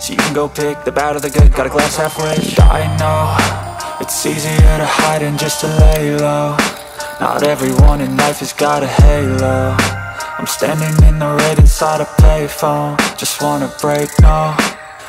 So you can go pick the bad or the good, got a glass halfway. I know, it's easier to hide than just to lay low Not everyone in life has got a halo. I'm standing in the red inside a payphone. Just wanna break, no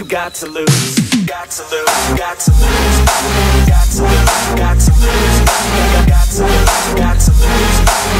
you got to lose. Got to lose, got to lose. Got to lose, got to lose. Got to lose, got to lose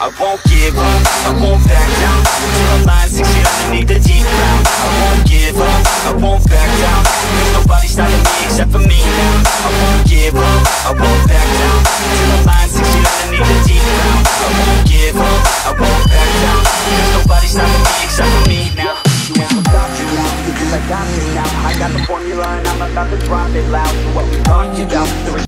I won't give up, I won't back down. Feet underneath the deep I won't give up, I won't back down. There's nobody stopping me except for me now. I won't give up, I won't back down about to drop it loud So what we talking about?